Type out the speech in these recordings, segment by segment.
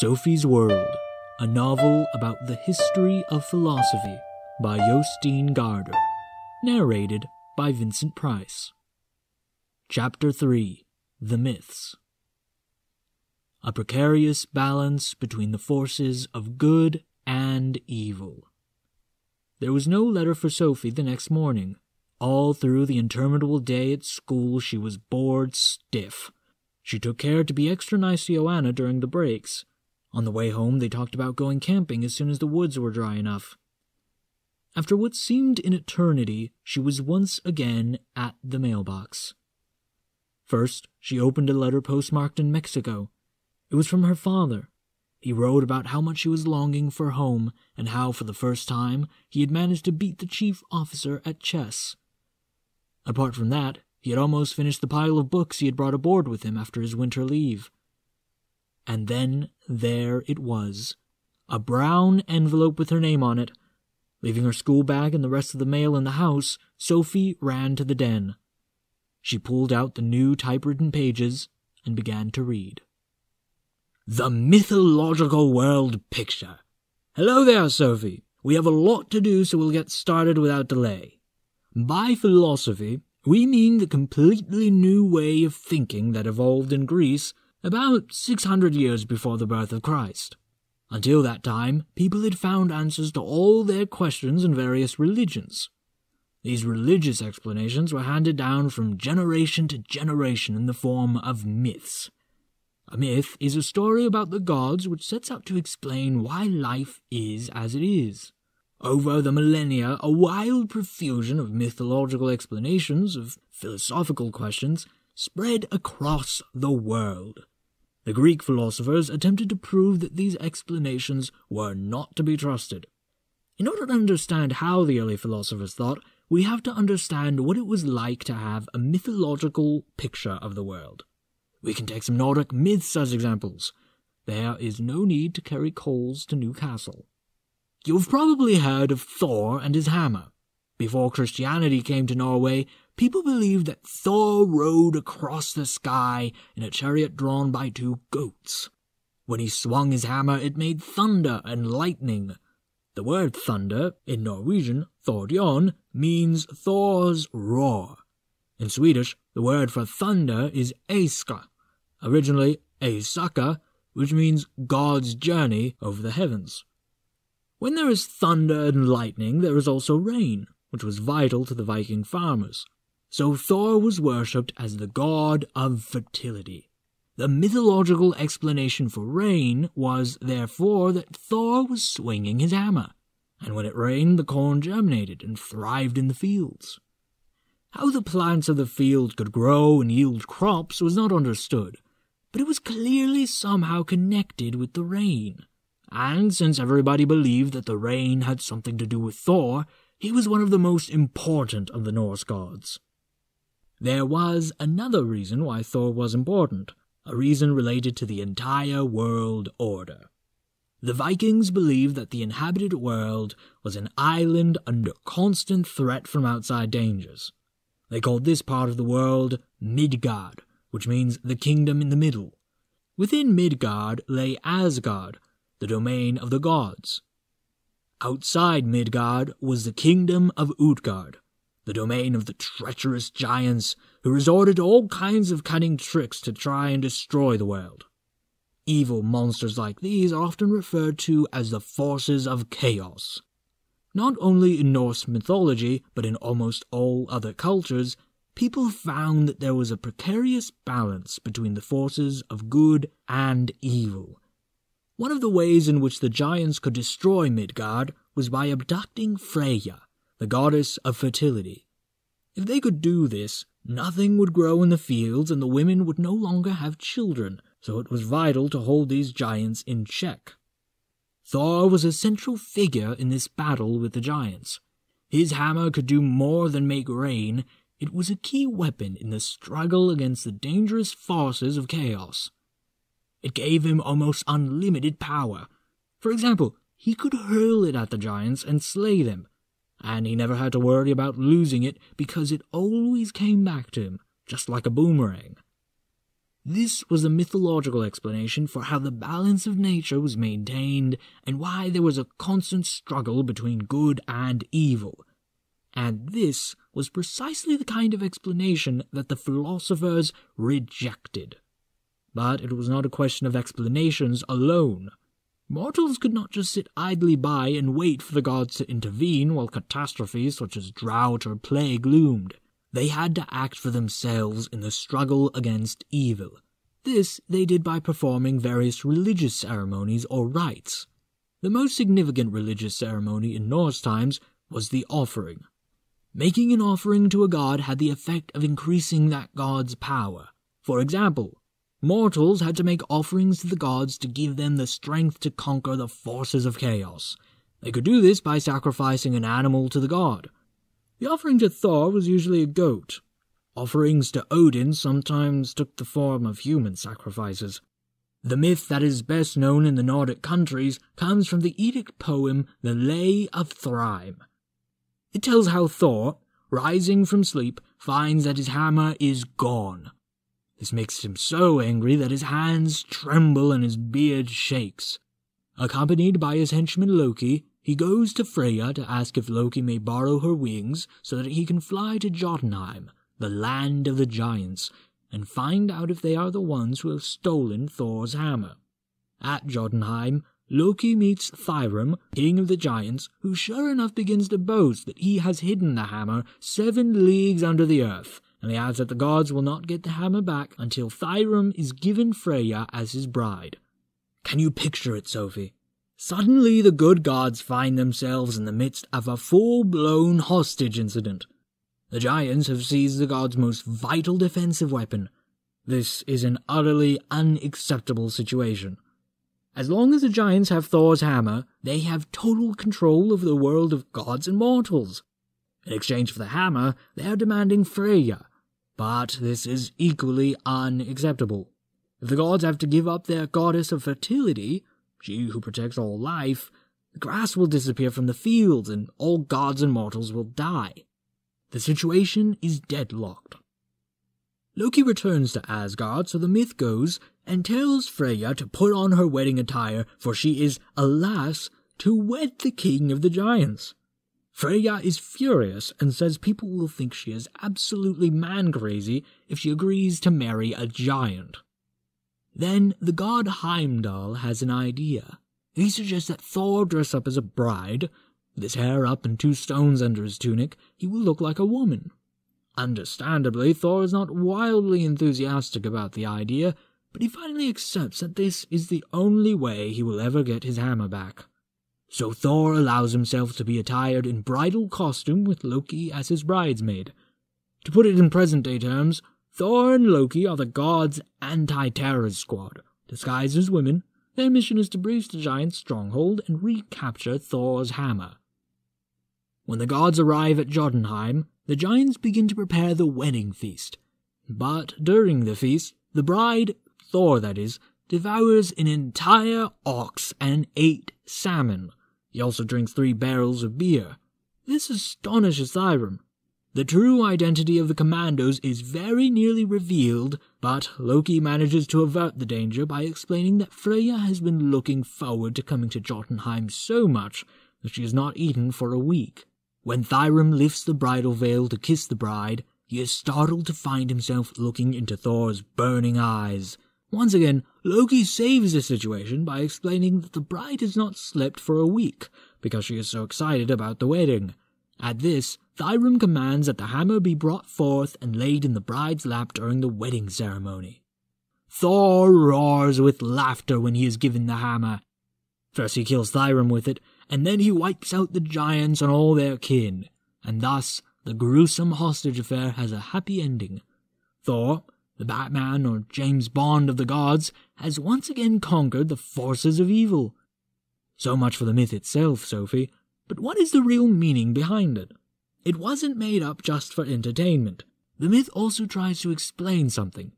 Sophie's World, a novel about the history of philosophy by Jostein Gaarder, narrated by Vincent Price. Chapter 3 The Myths A precarious balance between the forces of good and evil. There was no letter for Sophie the next morning. All through the interminable day at school, she was bored stiff. She took care to be extra nice to Joanna during the breaks. On the way home, they talked about going camping as soon as the woods were dry enough. After what seemed an eternity, she was once again at the mailbox. First, she opened a letter postmarked in Mexico. It was from her father. He wrote about how much he was longing for home and how, for the first time, he had managed to beat the chief officer at chess. Apart from that, he had almost finished the pile of books he had brought aboard with him after his winter leave. And then there it was a brown envelope with her name on it. Leaving her school bag and the rest of the mail in the house, Sophie ran to the den. She pulled out the new typewritten pages and began to read. The Mythological World Picture. Hello there, Sophie. We have a lot to do, so we'll get started without delay. By philosophy, we mean the completely new way of thinking that evolved in Greece about 600 years before the birth of Christ. Until that time, people had found answers to all their questions in various religions. These religious explanations were handed down from generation to generation in the form of myths. A myth is a story about the gods which sets out to explain why life is as it is. Over the millennia, a wild profusion of mythological explanations of philosophical questions spread across the world. The Greek philosophers attempted to prove that these explanations were not to be trusted. In order to understand how the early philosophers thought, we have to understand what it was like to have a mythological picture of the world. We can take some Nordic myths as examples. There is no need to carry coals to Newcastle. You've probably heard of Thor and his hammer. Before Christianity came to Norway, people believed that Thor rode across the sky in a chariot drawn by two goats. When he swung his hammer, it made thunder and lightning. The word thunder, in Norwegian, Thordjon, means Thor's roar. In Swedish, the word for thunder is Eiska, originally Eisaka, which means God's journey over the heavens. When there is thunder and lightning, there is also rain, which was vital to the Viking farmers. So Thor was worshipped as the god of fertility. The mythological explanation for rain was, therefore, that Thor was swinging his hammer, and when it rained, the corn germinated and thrived in the fields. How the plants of the field could grow and yield crops was not understood, but it was clearly somehow connected with the rain. And since everybody believed that the rain had something to do with Thor, he was one of the most important of the Norse gods. There was another reason why Thor was important, a reason related to the entire world order. The Vikings believed that the inhabited world was an island under constant threat from outside dangers. They called this part of the world Midgard, which means the kingdom in the middle. Within Midgard lay Asgard, the domain of the gods. Outside Midgard was the kingdom of Utgard, the domain of the treacherous giants who resorted to all kinds of cunning tricks to try and destroy the world. Evil monsters like these are often referred to as the forces of chaos. Not only in Norse mythology, but in almost all other cultures, people found that there was a precarious balance between the forces of good and evil. One of the ways in which the giants could destroy Midgard was by abducting Freya, the goddess of fertility. If they could do this, nothing would grow in the fields and the women would no longer have children, so it was vital to hold these giants in check. Thor was a central figure in this battle with the giants. His hammer could do more than make rain, it was a key weapon in the struggle against the dangerous forces of chaos. It gave him almost unlimited power. For example, he could hurl it at the giants and slay them, and he never had to worry about losing it because it always came back to him, just like a boomerang. This was a mythological explanation for how the balance of nature was maintained and why there was a constant struggle between good and evil. And this was precisely the kind of explanation that the philosophers rejected. But it was not a question of explanations alone. Mortals could not just sit idly by and wait for the gods to intervene while catastrophes such as drought or plague loomed. They had to act for themselves in the struggle against evil. This they did by performing various religious ceremonies or rites. The most significant religious ceremony in Norse times was the offering. Making an offering to a god had the effect of increasing that god's power. For example, mortals had to make offerings to the gods to give them the strength to conquer the forces of chaos. They could do this by sacrificing an animal to the god. The offering to Thor was usually a goat. Offerings to Odin sometimes took the form of human sacrifices. The myth that is best known in the Nordic countries comes from the Eddic poem The Lay of Thrym. It tells how Thor, rising from sleep, finds that his hammer is gone. This makes him so angry that his hands tremble and his beard shakes. Accompanied by his henchman Loki, he goes to Freya to ask if Loki may borrow her wings so that he can fly to Jotunheim, the land of the giants, and find out if they are the ones who have stolen Thor's hammer. At Jotunheim, Loki meets Thrym, king of the giants, who sure enough begins to boast that he has hidden the hammer seven leagues under the earth, and he adds that the gods will not get the hammer back until Thrym is given Freya as his bride. Can you picture it, Sophie? Suddenly the good gods find themselves in the midst of a full-blown hostage incident. The giants have seized the gods' most vital defensive weapon. This is an utterly unacceptable situation. As long as the giants have Thor's hammer, they have total control over the world of gods and mortals. In exchange for the hammer, they are demanding Freya. But this is equally unacceptable. If the gods have to give up their goddess of fertility, she who protects all life, the grass will disappear from the fields and all gods and mortals will die. The situation is deadlocked. Loki returns to Asgard, so the myth goes, and tells Freya to put on her wedding attire, for she is, alas, to wed the king of the giants. Freya is furious and says people will think she is absolutely man crazy if she agrees to marry a giant. Then the god Heimdall has an idea. He suggests that Thor dress up as a bride. With his hair up and two stones under his tunic, he will look like a woman. Understandably, Thor is not wildly enthusiastic about the idea, but he finally accepts that this is the only way he will ever get his hammer back. So Thor allows himself to be attired in bridal costume with Loki as his bridesmaid. To put it in present day terms, Thor and Loki are the gods' anti-terrorist squad. Disguised as women, their mission is to breach the giant's stronghold and recapture Thor's hammer. When the gods arrive at Jotunheim, the giants begin to prepare the wedding feast. But during the feast, the bride, Thor that is, devours an entire ox and eight salmon. He also drinks three barrels of beer. This astonishes Thrym. The true identity of the commandos is very nearly revealed, but Loki manages to avert the danger by explaining that Freya has been looking forward to coming to Jotunheim so much that she has not eaten for a week. When Thrym lifts the bridal veil to kiss the bride, he is startled to find himself looking into Thor's burning eyes. Once again, Loki saves the situation by explaining that the bride has not slept for a week because she is so excited about the wedding. At this, Thrym commands that the hammer be brought forth and laid in the bride's lap during the wedding ceremony. Thor roars with laughter when he is given the hammer. First he kills Thrym with it, and then he wipes out the giants and all their kin, and thus the gruesome hostage affair has a happy ending. Thor, the Batman or James Bond of the gods, has once again conquered the forces of evil. So much for the myth itself, Sophie, but what is the real meaning behind it? It wasn't made up just for entertainment. The myth also tries to explain something.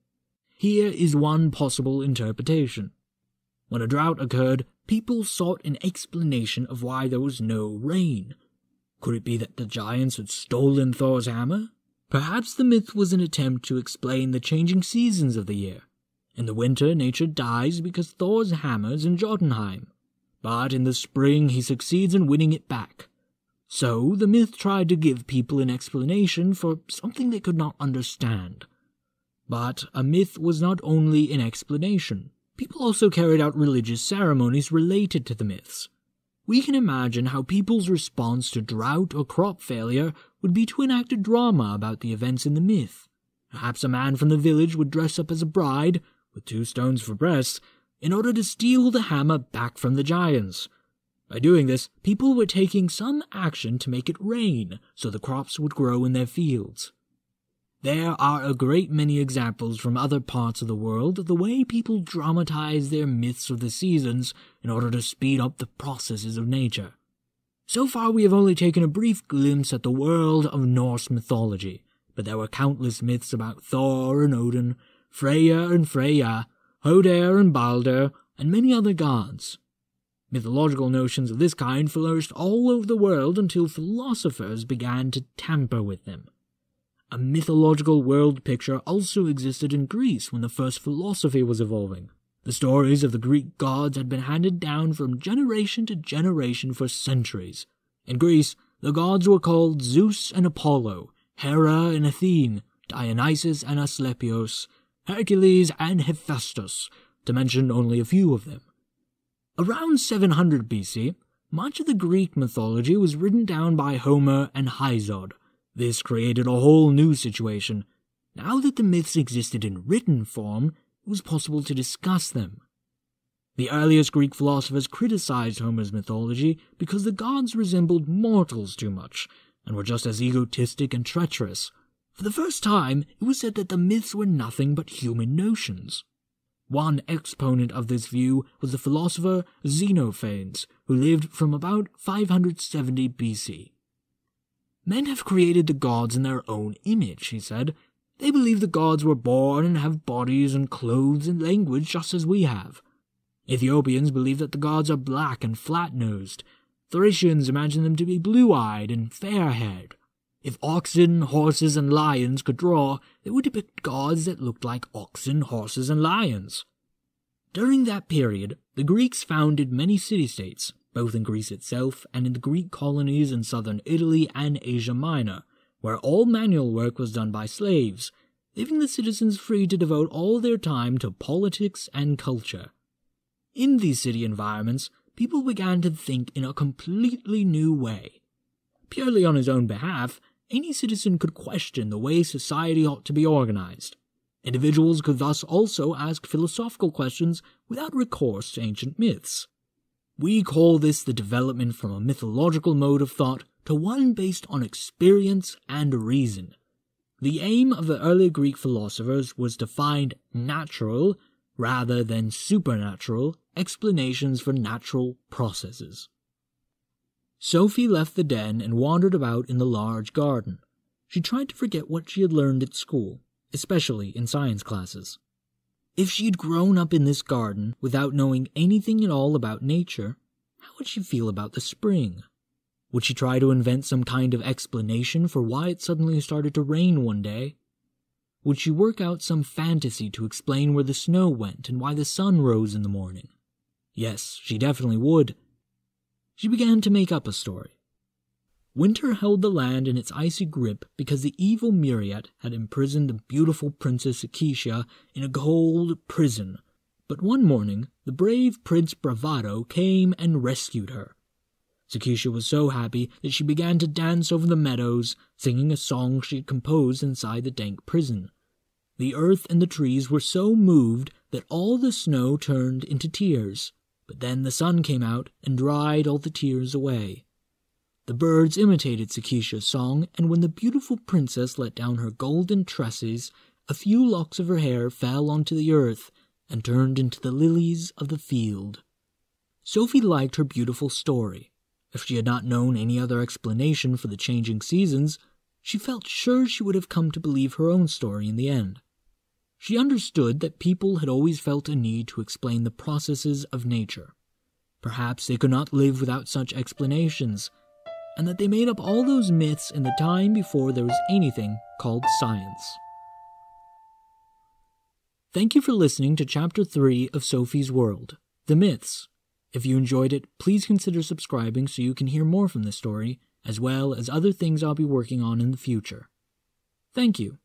Here is one possible interpretation. When a drought occurred, people sought an explanation of why there was no rain. Could it be that the giants had stolen Thor's hammer? Perhaps the myth was an attempt to explain the changing seasons of the year. In the winter, nature dies because Thor's hammer is in Jotunheim, but in the spring he succeeds in winning it back. So the myth tried to give people an explanation for something they could not understand. But a myth was not only an explanation. People also carried out religious ceremonies related to the myths. We can imagine how people's response to drought or crop failure would be to enact a drama about the events in the myth. Perhaps a man from the village would dress up as a bride, with two stones for breasts, in order to steal the hammer back from the giants. By doing this, people were taking some action to make it rain so the crops would grow in their fields. There are a great many examples from other parts of the world of the way people dramatize their myths of the seasons in order to speed up the processes of nature. So far, we have only taken a brief glimpse at the world of Norse mythology, but there were countless myths about Thor and Odin, Freya and Frey, Hoder and Balder, and many other gods. Mythological notions of this kind flourished all over the world until philosophers began to tamper with them. A mythological world picture also existed in Greece when the first philosophy was evolving. The stories of the Greek gods had been handed down from generation to generation for centuries. In Greece, the gods were called Zeus and Apollo, Hera and Athene, Dionysus and Asclepius, Hercules and Hephaestus, to mention only a few of them. Around 700 BC, much of the Greek mythology was written down by Homer and Hesiod, this created a whole new situation. Now that the myths existed in written form, it was possible to discuss them. The earliest Greek philosophers criticized Homer's mythology because the gods resembled mortals too much, and were just as egotistic and treacherous. For the first time, it was said that the myths were nothing but human notions. One exponent of this view was the philosopher Xenophanes, who lived from about 570 BC. Men have created the gods in their own image, he said. They believe the gods were born and have bodies and clothes and language just as we have. Ethiopians believe that the gods are black and flat-nosed. Thracians imagine them to be blue-eyed and fair-haired. If oxen, horses, and lions could draw, they would depict gods that looked like oxen, horses, and lions. During that period, the Greeks founded many city-states, both in Greece itself and in the Greek colonies in southern Italy and Asia Minor, where all manual work was done by slaves, leaving the citizens free to devote all their time to politics and culture. In these city environments, people began to think in a completely new way. Purely on his own behalf, any citizen could question the way society ought to be organized. Individuals could thus also ask philosophical questions without recourse to ancient myths. We call this the development from a mythological mode of thought to one based on experience and reason. The aim of the early Greek philosophers was to find natural, rather than supernatural, explanations for natural processes. Sophie left the den and wandered about in the large garden. She tried to forget what she had learned at school, especially in science classes. If she'd grown up in this garden without knowing anything at all about nature, how would she feel about the spring? Would she try to invent some kind of explanation for why it suddenly started to rain one day? Would she work out some fantasy to explain where the snow went and why the sun rose in the morning? Yes, she definitely would. She began to make up a story. Winter held the land in its icy grip because the evil Muriat had imprisoned the beautiful Princess Acacia in a cold prison. But one morning, the brave Prince Bravado came and rescued her. Sakecia was so happy that she began to dance over the meadows, singing a song she had composed inside the dank prison. The earth and the trees were so moved that all the snow turned into tears, but then the sun came out and dried all the tears away. The birds imitated Sakecia's song, and when the beautiful princess let down her golden tresses, a few locks of her hair fell onto the earth and turned into the lilies of the field. Sophie liked her beautiful story. If she had not known any other explanation for the changing seasons, she felt sure she would have come to believe her own story in the end. She understood that people had always felt a need to explain the processes of nature. Perhaps they could not live without such explanations, and that they made up all those myths in the time before there was anything called science. Thank you for listening to Chapter 3 of Sophie's World The Myths. If you enjoyed it, please consider subscribing so you can hear more from this story, as well as other things I'll be working on in the future. Thank you.